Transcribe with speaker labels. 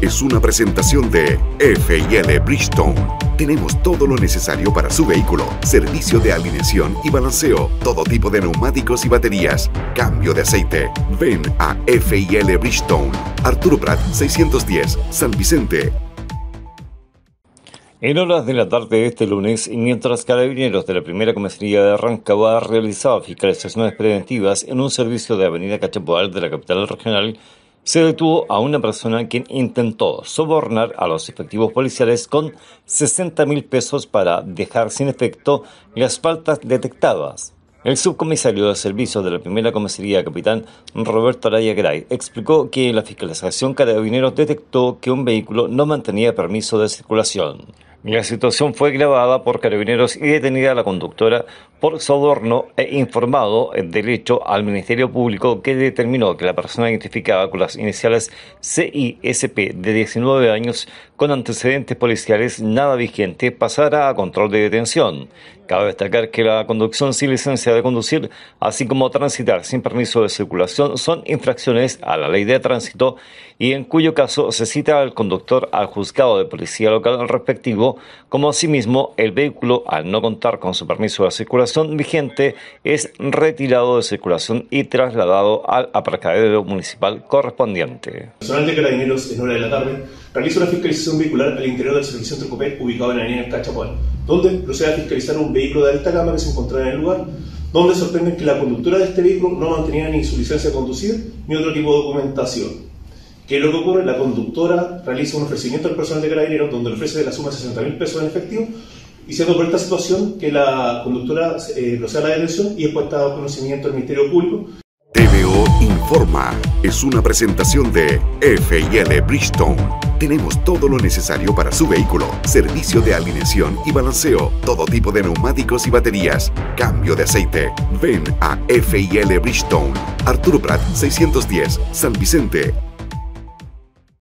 Speaker 1: Es una presentación de FIL Bridgestone. Tenemos todo lo necesario para su vehículo. Servicio de alineación y balanceo. Todo tipo de neumáticos y baterías. Cambio de aceite. Ven a FIL Bridgestone. Arturo Prat 610, San Vicente.
Speaker 2: En horas de la tarde de este lunes, mientras carabineros de la primera comisaría de Rancagua realizaban fiscalizaciones preventivas en un servicio de Avenida Cachapoal de la capital regional, se detuvo a una persona quien intentó sobornar a los efectivos policiales con 60 mil pesos para dejar sin efecto las faltas detectadas. El subcomisario de servicios de la primera comisaría, capitán Roberto Araya Gray, explicó que la fiscalización Carabineros detectó que un vehículo no mantenía permiso de circulación. La situación fue grabada por carabineros y detenida la conductora por soborno e informado del hecho al Ministerio Público que determinó que la persona identificada con las iniciales CISP de 19 años con antecedentes policiales nada vigente pasara a control de detención. Cabe destacar que la conducción sin licencia de conducir, así como transitar sin permiso de circulación, son infracciones a la ley de tránsito y en cuyo caso se cita al conductor al juzgado de policía local respectivo, como asimismo el vehículo, al no contar con su permiso de circulación vigente, es retirado de circulación y trasladado al aparcadero municipal correspondiente.
Speaker 3: Personal de Carabineros en hora de la tarde realiza una fiscalización vehicular al interior del servicio Copec ubicado en la avenida Cachapoal, donde procede a fiscalizar un vehículo de alta gama que se encontraba en el lugar, donde sorprenden que la conductora de este vehículo no mantenía ni su licencia de conducir ni otro tipo de documentación. ¿Qué es lo que ocurre? La conductora realiza un ofrecimiento al personal de carabineros donde ofrece la suma de 60 mil pesos en efectivo y siendo por esta situación que la conductora eh, procede a la detención y es puesta a conocimiento del Ministerio Público.
Speaker 1: TVO Informa es una presentación de FIL Bridgestone. Tenemos todo lo necesario para su vehículo. Servicio de alineación y balanceo. Todo tipo de neumáticos y baterías. Cambio de aceite. Ven a FIL Bridgestone. Arturo Prat 610, San Vicente.